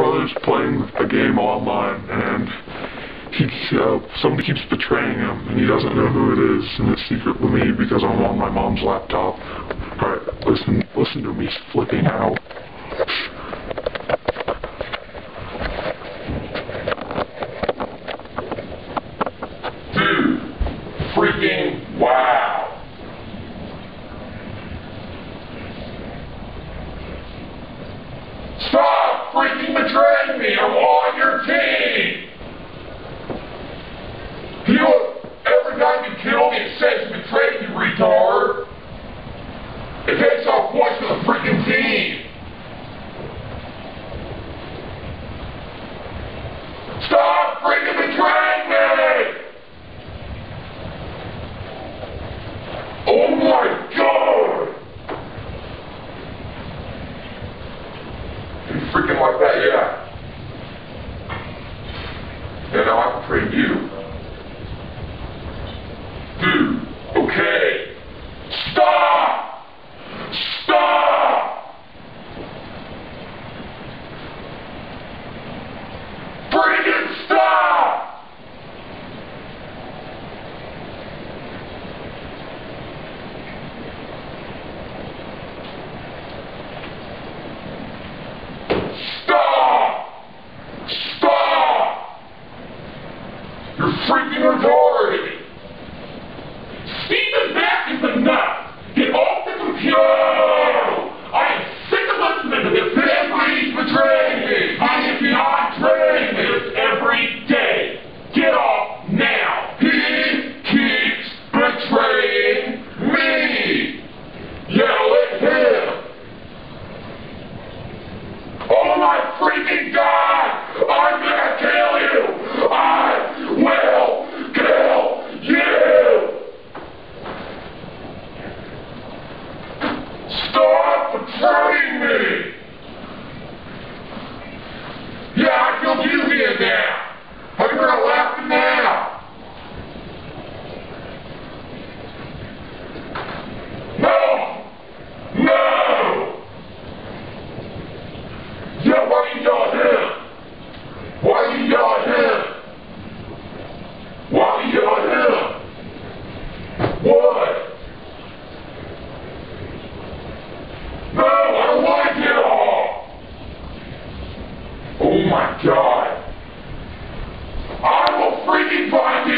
brother's playing a game online, and he uh, somebody keeps betraying him, and he doesn't know who it is, and it's secret with me because I'm on my mom's laptop. All right, listen, listen to me flipping out. Dude, freaking wow. Stop freaking me! I'm on your team! You, every time you kill me, it says betrayed you, retard. It takes off points for the freaking team. Stop freaking betraying me! Oh my god! You freaking like that, yeah. And betray you. Dude, okay. Stop! Stop! Freaking stop! Stop! Stop! You're freaking retarded! Stephen Mack is enough! Get off the computer! Stop me! Yeah, I killed you here now! Are you gonna laugh now? No! No! Yeah, why you yell at him? Why you yell at him? Why you yell at him? What? No, I don't want to get off. God. I will freaking find